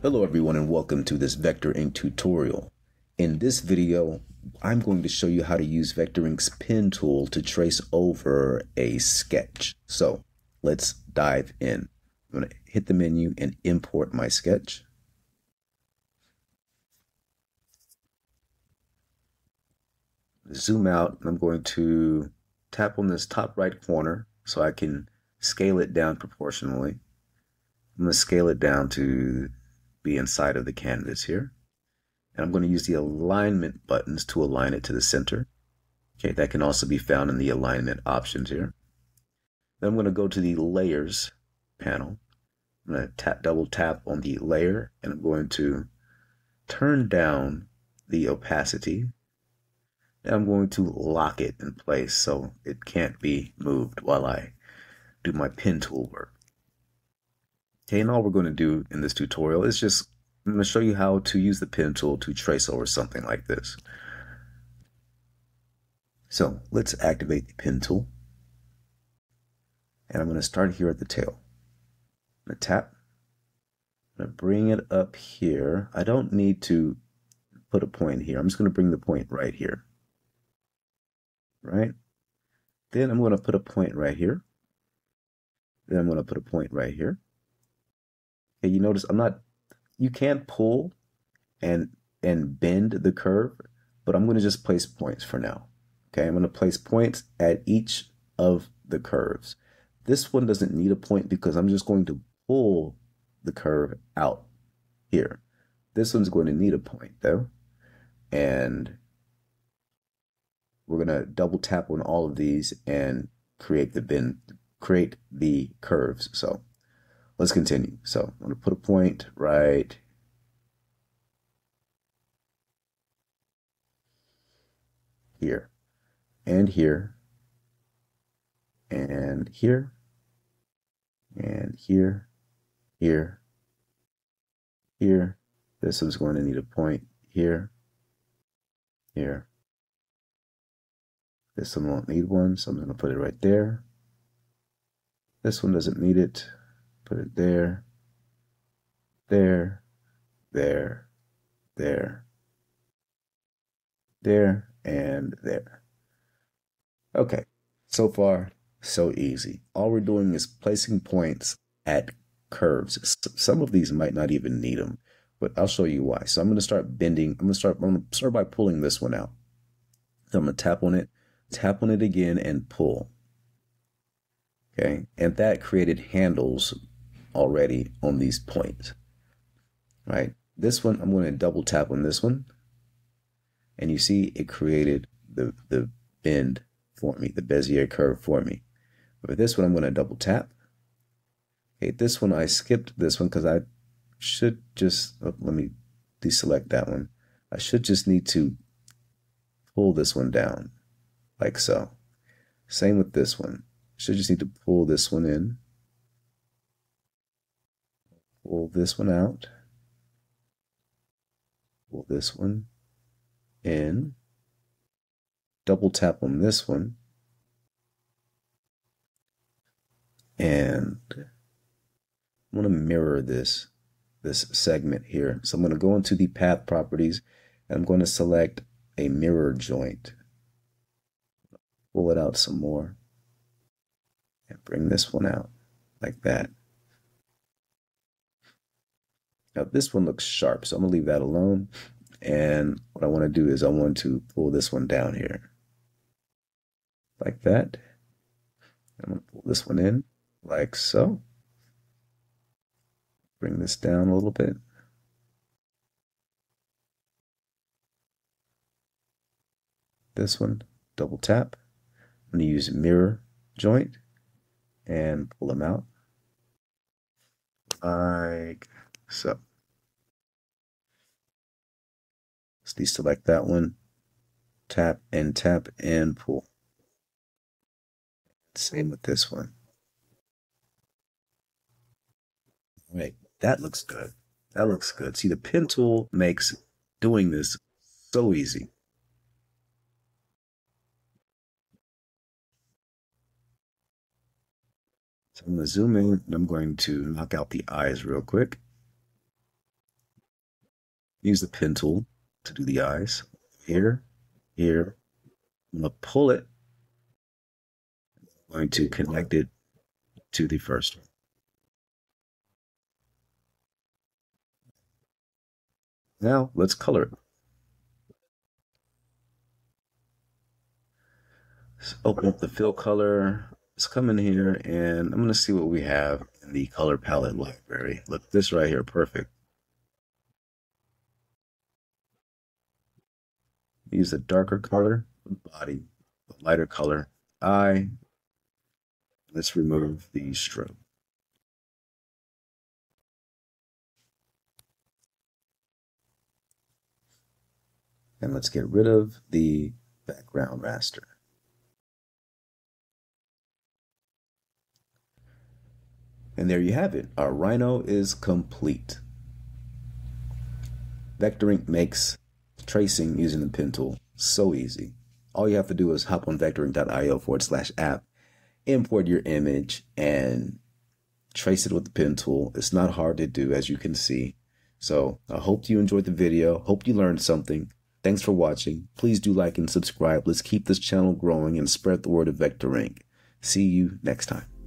Hello everyone and welcome to this Vector Ink tutorial. In this video, I'm going to show you how to use Vector Ink's pen tool to trace over a sketch. So let's dive in. I'm going to hit the menu and import my sketch. Zoom out and I'm going to tap on this top right corner so I can scale it down proportionally. I'm going to scale it down to be inside of the canvas here. And I'm going to use the alignment buttons to align it to the center. Okay, that can also be found in the alignment options here. Then I'm going to go to the layers panel. I'm going to tap, double tap on the layer and I'm going to turn down the opacity. And I'm going to lock it in place so it can't be moved while I do my pen tool work. Okay, and all we're going to do in this tutorial is just, I'm going to show you how to use the pen tool to trace over something like this. So let's activate the pen tool. And I'm going to start here at the tail. I'm going to tap. I'm going to bring it up here. I don't need to put a point here. I'm just going to bring the point right here. Right? Then I'm going to put a point right here. Then I'm going to put a point right here. Okay, you notice I'm not, you can't pull and and bend the curve, but I'm going to just place points for now. Okay, I'm going to place points at each of the curves. This one doesn't need a point because I'm just going to pull the curve out here. This one's going to need a point though. And we're going to double tap on all of these and create the bend, create the curves. So Let's continue. So I'm going to put a point right here and here and here and here, here, here. This is going to need a point here, here. This one won't need one, so I'm going to put it right there. This one doesn't need it. Put it there, there, there, there, there, and there. Okay, so far, so easy. All we're doing is placing points at curves. Some of these might not even need them, but I'll show you why. So I'm going to start bending. I'm going to start, I'm going to start by pulling this one out. So I'm going to tap on it, tap on it again, and pull. Okay, and that created handles already on these points, right? This one, I'm going to double tap on this one. And you see it created the, the bend for me, the Bezier curve for me. But this one, I'm going to double tap. Okay, this one, I skipped this one because I should just, oh, let me deselect that one. I should just need to pull this one down like so. Same with this one. Should just need to pull this one in pull this one out, pull this one in, double tap on this one, and I'm going to mirror this this segment here. So I'm going to go into the path properties and I'm going to select a mirror joint. Pull it out some more and bring this one out like that. Now this one looks sharp, so I'm gonna leave that alone. And what I want to do is I want to pull this one down here. Like that. I'm gonna pull this one in like so. Bring this down a little bit. This one, double tap. I'm gonna use mirror joint and pull them out like so. Let's deselect that one. Tap and tap and pull. Same with this one. All right, that looks good. That looks good. See, the pen tool makes doing this so easy. So I'm going to zoom in and I'm going to knock out the eyes real quick. use the pen tool to do the eyes. Here, here. I'm going to pull it. I'm going to connect it to the first one. Now let's color it. Let's open up the fill color. Let's come in here and I'm going to see what we have in the color palette library. Look, this right here, perfect. Use a darker color the body, a lighter color eye. Let's remove the stroke. And let's get rid of the background raster. And there you have it. Our Rhino is complete. Vectorink makes tracing using the pen tool so easy. All you have to do is hop on vectorink.io forward slash app, import your image, and trace it with the pen tool. It's not hard to do, as you can see. So I hope you enjoyed the video. Hope you learned something. Thanks for watching. Please do like and subscribe. Let's keep this channel growing and spread the word of Vectorink. See you next time.